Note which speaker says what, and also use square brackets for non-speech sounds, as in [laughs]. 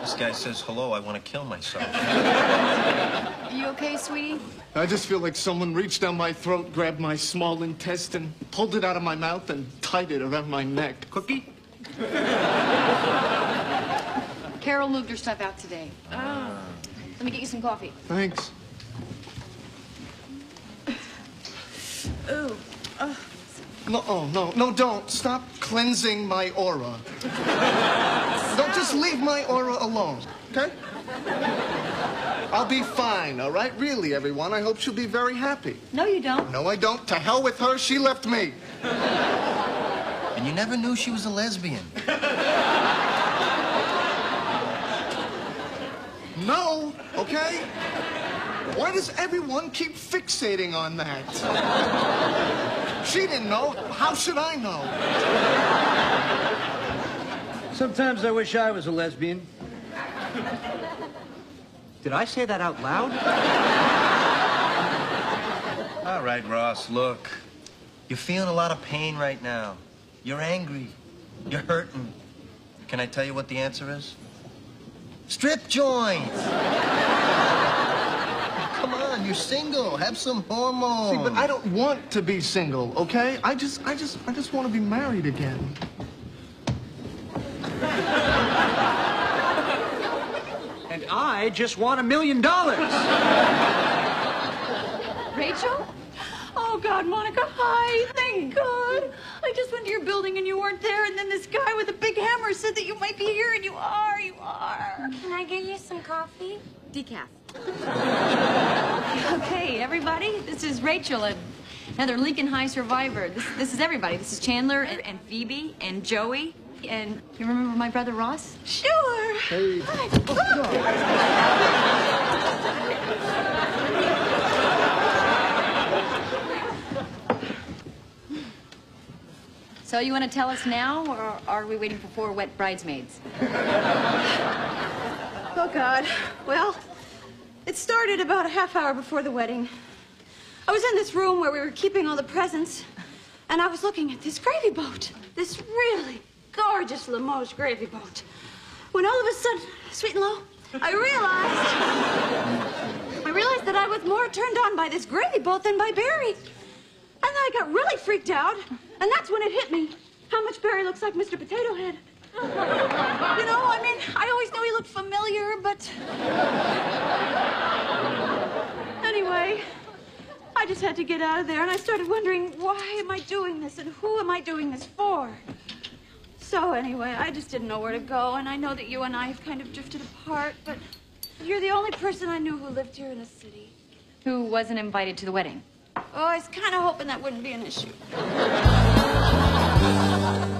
Speaker 1: This guy says hello, I want to kill myself.
Speaker 2: You okay, sweetie?
Speaker 3: I just feel like someone reached down my throat, grabbed my small intestine, pulled it out of my mouth, and tied it around my neck.
Speaker 1: Cookie?
Speaker 2: Carol moved her stuff out today.
Speaker 4: Oh.
Speaker 2: Let me get you some coffee.
Speaker 3: Thanks.
Speaker 4: Ooh.
Speaker 3: No, oh, no, no, don't. Stop cleansing my aura. Don't just leave my aura alone, okay? I'll be fine, all right? Really, everyone. I hope she'll be very happy.
Speaker 2: No, you don't.
Speaker 3: No, I don't. To hell with her. She left me.
Speaker 1: And you never knew she was a lesbian.
Speaker 3: No, okay? Why does everyone keep fixating on that? She didn't know. How should I know?
Speaker 5: Sometimes I wish I was a lesbian. Did I say that out loud?
Speaker 1: All right, Ross, look. You're feeling a lot of pain right now. You're angry. You're hurting. Can I tell you what the answer is? Strip joints! Come on, you're single. Have some hormones.
Speaker 3: See, but I don't want to be single, okay? I just, I just, I just want to be married again.
Speaker 5: And I just want a million dollars.
Speaker 2: Rachel? Oh, God, Monica, hi. Thank God. I just went to your building and you weren't there, and then this guy with a big hammer said that you might be here, and you are, you are.
Speaker 4: Can I get you some coffee?
Speaker 2: Decaf. okay, everybody, this is Rachel, a- another Lincoln High survivor. This, this is everybody. This is Chandler and, and Phoebe and Joey. And you remember my brother Ross? Sure.
Speaker 3: Hey.
Speaker 2: So you want to tell us now, or are we waiting for four wet bridesmaids?
Speaker 6: Oh, God. Well, it started about a half hour before the wedding. I was in this room where we were keeping all the presents, and I was looking at this gravy boat. This really gorgeous Limoges gravy boat. When all of a sudden, sweet and low, I realized. I realized that I was more turned on by this gravy boat than by Barry. And then I got really freaked out, and that's when it hit me how much Barry looks like Mr. Potato Head. You know, I mean, I always knew he looked familiar, but. Anyway, I just had to get out of there, and I started wondering why am I doing this and who am I doing this for? So, anyway, I just didn't know where to go, and I know that you and I have kind of drifted apart, but you're the only person I knew who lived here in the city.
Speaker 2: Who wasn't invited to the wedding?
Speaker 6: Oh, I was kind of hoping that wouldn't be an issue. [laughs]